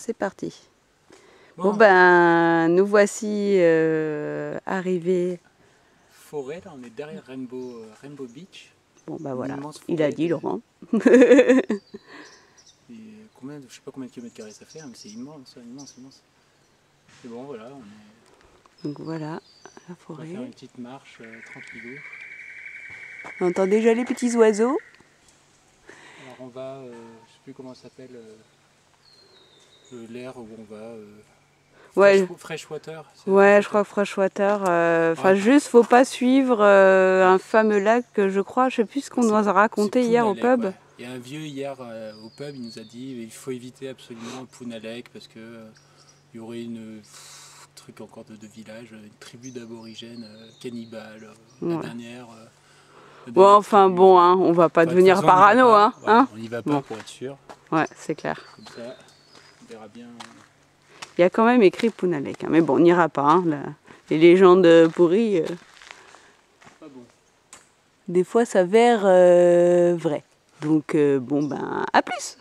c'est parti. Bon, ben, nous voici euh, arrivés. Forêt, là, on est derrière Rainbow, euh, Rainbow Beach. Bon, ben voilà, il a dit Laurent. Et combien, je sais pas combien de kilomètres carrés ça fait, hein, mais c'est immense, immense, immense. Et bon, voilà, on est. Donc voilà, la On va forêt. faire une petite marche euh, tranquillou. On entend déjà les petits oiseaux. Alors on va, euh, je sais plus comment ça s'appelle, l'air où on va. euh, Ouais, fresh- Freshwater. ouais, je crois que Freshwater. euh, Enfin, Ouais. juste, faut pas suivre euh, un fameux lac que je crois, je sais plus ce qu'on nous a raconté hier au pub. ouais. Il y a un vieux hier euh, au pub, il nous a dit il faut éviter absolument Pounalek parce que euh, il y aurait une pff, truc encore de, de village, une tribu d'aborigènes euh, cannibales, euh, la dernière. euh, Bon, enfin tribu. bon, hein, on va pas Enfin, devenir on parano, pas. hein, hein. On y va pas Bon. pour être sûr, Ouais, c'est clair. comme ça, on verra bien. Il y a quand même écrit Pounalek, hein, mais bon, on n'ira pas. hein, là. Les légendes pourries, euh, Pas bon. des fois, s'avèrent euh, vraies. Donc, euh, bon, ben, à plus